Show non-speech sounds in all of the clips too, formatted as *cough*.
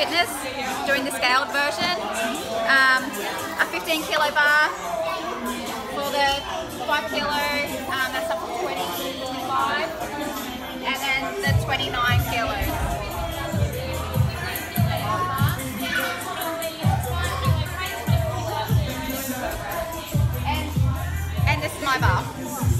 Fitness doing the scaled version. Um, a 15 kilo bar for the 5 kilo, um, that's up to 25, and then the 29 kilos. And, and this is my bar.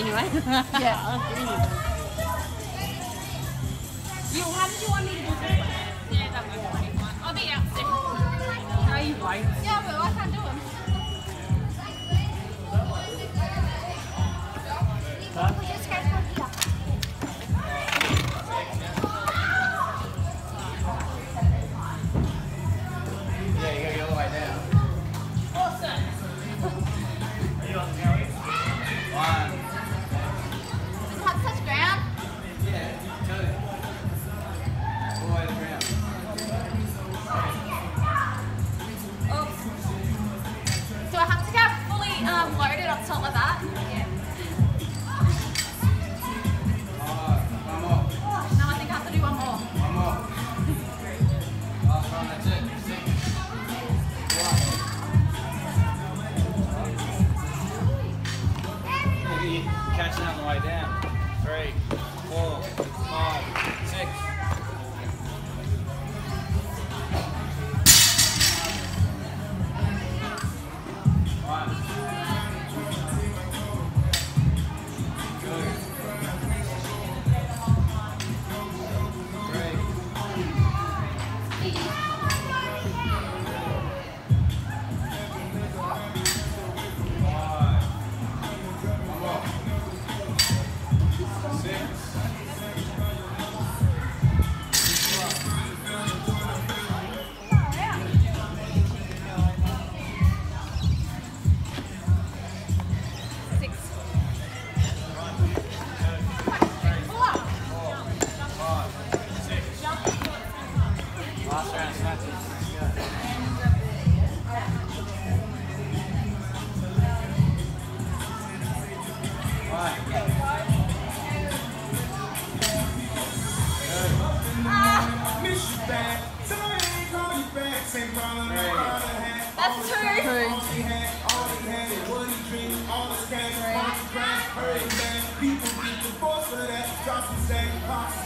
anyway. *laughs* Yeah. You, how did you want me to do this? Yeah, that works. I'll be out soon. Oh, no, you won't. Yeah,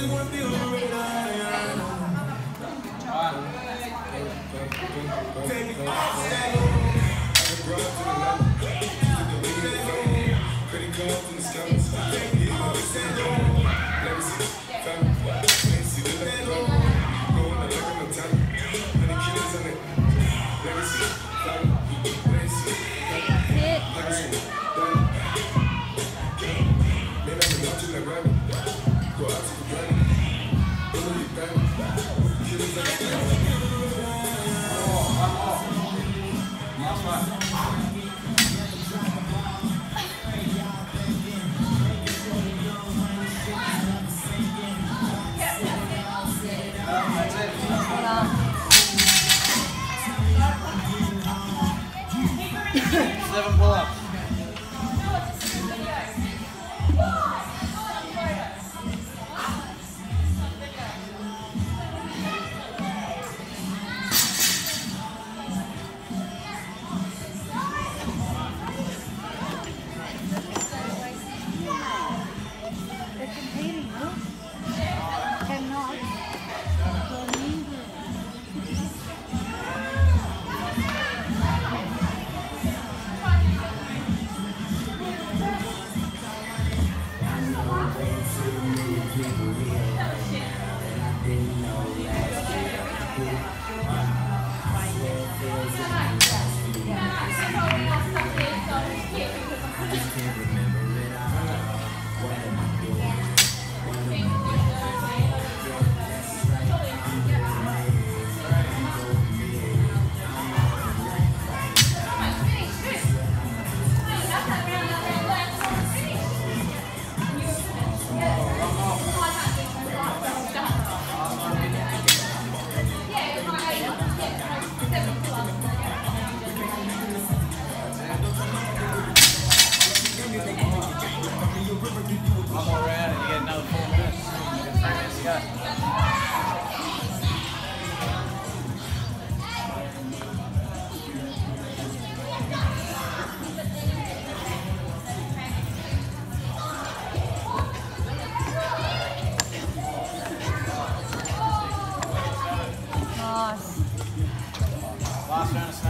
Sit. Seven pull-ups. One Last round of.